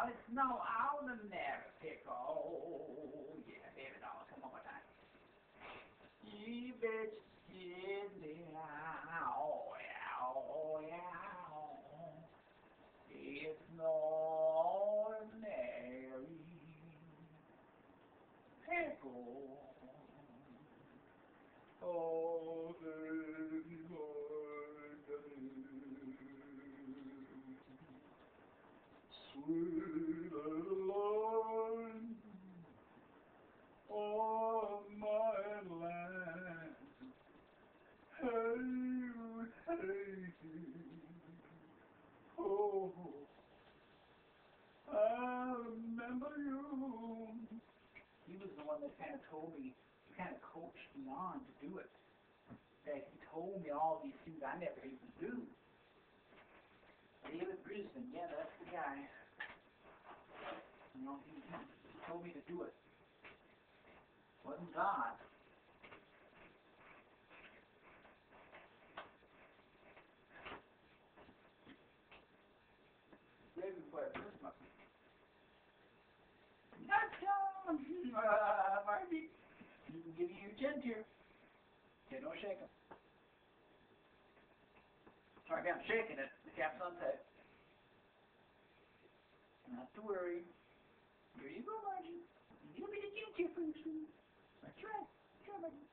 Now it's no ordinary pickle. Oh, yeah, baby doll, come on one time. You bitch, yeah, oh yeah, oh yeah. It's no ordinary pickle. Oh, baby, Sweet Adeline, on my land, hey, hey, oh, I remember you. He was the one that kind of told me, kind of coached me on to do it. That he told me all these things I never even do. David Brisbane, yeah, that's the guy. You know, he, he told me to do it. Wasn't God. Right before first met. Gotcha! Uh, Marty, you can give me your gent here. Okay, don't shake him. Sorry, I'm shaking it. The cap's on tight. Not to worry. Here you go, Margie. You'll be the ginger person. That's right. Sure, Margie.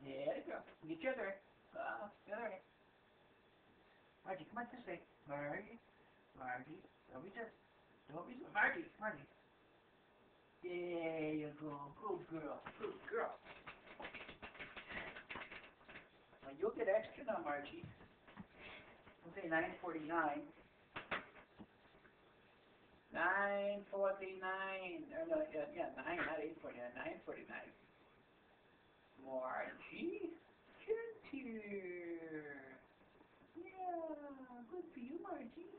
There you go. Get your other. Uh, the other. Margie, come on this way. Margie. Margie. Don't be just. Don't be just. Margie. Margie. There you go. Good girl. Good girl. Now you'll get extra now, Margie. Say 949. 949. Or no, yeah, yeah, 9, not 849. 949. Margie. Gentle. Yeah, good for you, Margie.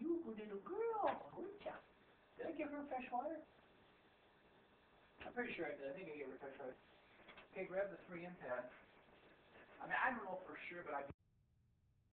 You a good little girl, weren't ya? Did I give her fresh water? I'm pretty sure I did. I think I gave her fresh water. Okay, grab the 3M pad. I mean, I don't know for sure, but I